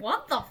What the?